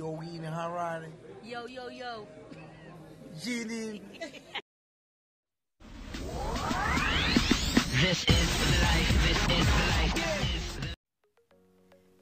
Yogi in Harare. Yo, yo, yo. Genie. This is life. This is life.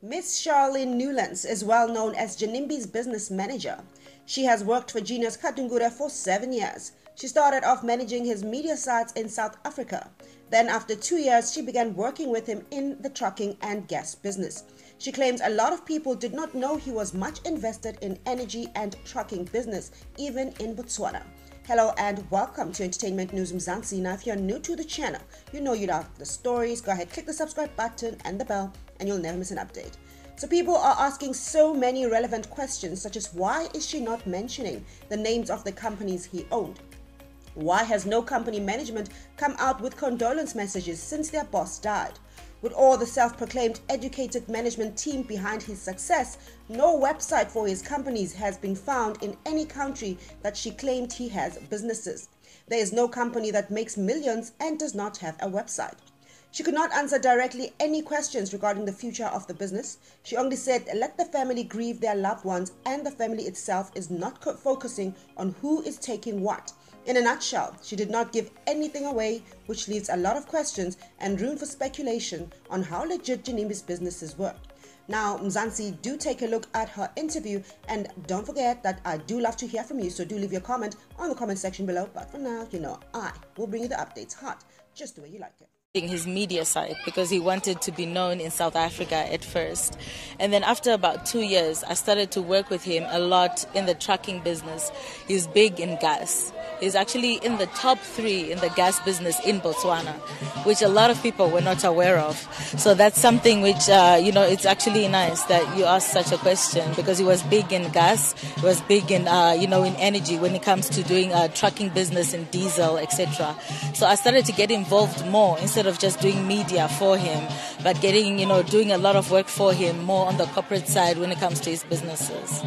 Miss Charlene Newlands is well known as Ginimbi's business manager. She has worked for Genius Kadungure for seven years. She started off managing his media sites in South Africa. Then, after two years, she began working with him in the trucking and gas business. She claims a lot of people did not know he was much invested in energy and trucking business, even in Botswana. Hello and welcome to Entertainment News Mzansi. Now, if you're new to the channel, you know you love the stories. Go ahead, click the subscribe button and the bell, and you'll never miss an update. So people are asking so many relevant questions, such as why is she not mentioning the names of the companies he owned? Why has no company management come out with condolence messages since their boss died? With all the self proclaimed educated management team behind his success, no website for his companies has been found in any country that she claimed he has businesses. There is no company that makes millions and does not have a website. She could not answer directly any questions regarding the future of the business. She only said, let the family grieve their loved ones, and the family itself is not focusing on who is taking what. In a nutshell, she did not give anything away, which leaves a lot of questions and room for speculation on how legit Ginimbi's businesses were. Now, Mzansi, do take a look at her interview and don't forget that I do love to hear from you, so do leave your comment on the comment section below. But for now, you know, I will bring you the updates hot, just the way you like it his media side because he wanted to be known in South Africa at first. And then after about two years, I started to work with him a lot in the trucking business. He's big in gas. He's actually in the top three in the gas business in Botswana, which a lot of people were not aware of. So that's something which, uh, you know, it's actually nice that you asked such a question because he was big in gas, he was big in, uh, you know, in energy when it comes to doing uh, trucking business in diesel, etc. So I started to get involved more instead of just doing media for him, but getting, you know, doing a lot of work for him more on the corporate side when it comes to his businesses.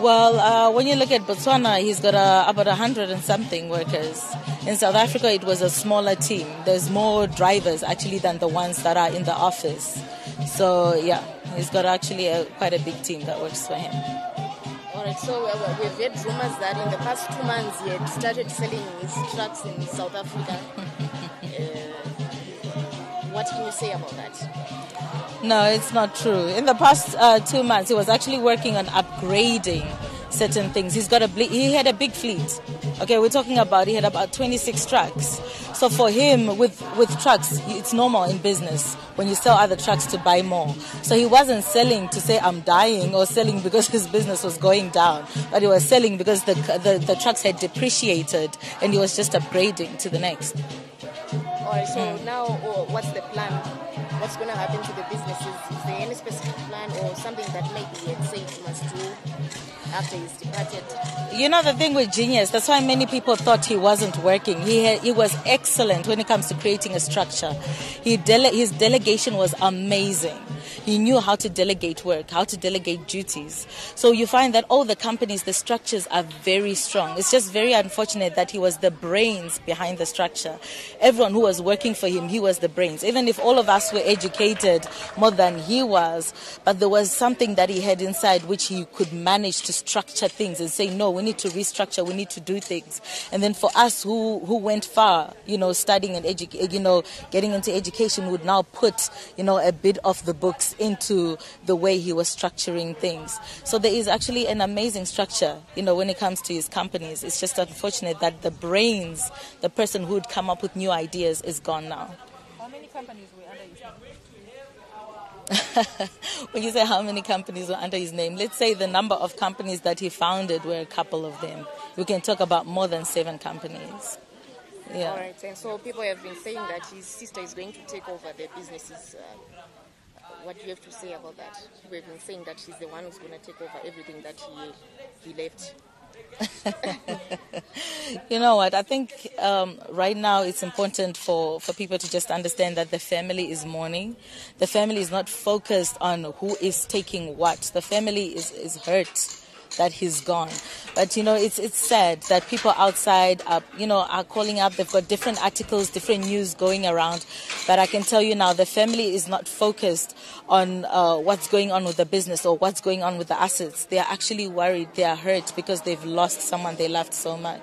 Well, uh, when you look at Botswana, he's got uh, about a hundred and something workers. In South Africa, it was a smaller team. There's more drivers actually than the ones that are in the office. So yeah, he's got actually a, quite a big team that works for him. So uh, we've heard rumors that in the past two months he had started selling his trucks in South Africa. what can you say about that? No, it's not true. In the past uh, two months, he was actually working on upgrading certain things. He's got a he had a big fleet. Okay, we're talking about he had about 26 trucks. So for him, with with trucks, it's normal in business when you sell other trucks to buy more. So he wasn't selling to say I'm dying or selling because his business was going down, but he was selling because the the, the trucks had depreciated and he was just upgrading to the next. All. So now, oh, what's the plan? What's going to happen to the businesses? Is there any specific plan or something that maybe he had said he must do? after he's departed. You know the thing with Genius, that's why many people thought he wasn't working. He had, he was excellent when it comes to creating a structure. He dele- his delegation was amazing. He knew how to delegate work, how to delegate duties. So you find that all the companies, the structures are very strong. It's just very unfortunate that he was the brains behind the structure. Everyone who was working for him, he was the brains. Even if all of us were educated more than he was, but there was something that he had inside which he could manage to structure things and say, no, we need to restructure, we need to do things. And then for us who, who went far, you know, studying and edu- you know, getting into education would now put, you know, a bit of the books into the way he was structuring things. So there is actually an amazing structure, you know, when it comes to his companies. It's just unfortunate that the brains, the person who would come up with new ideas, is gone now. How many companies were under his name? when you say how many companies were under his name, let's say the number of companies that he founded were a couple of them. We can talk about more than seven companies. Yeah. All right. And so people have been saying that his sister is going to take over the businesses. Uh, what do you have to say about that? Have been saying that she's the one who's going to take over everything that he he left. you know what? I think um, right now it's important for, for people to just understand that the family is mourning. The family is not focused on who is taking what. The family is, is hurt that he's gone. But you know, it's it's sad that people outside are you know are calling up. They've got different articles, different news going around. But I can tell you now, the family is not focused on uh, what's going on with the business or what's going on with the assets. They are actually worried. They are hurt because they've lost someone they loved so much.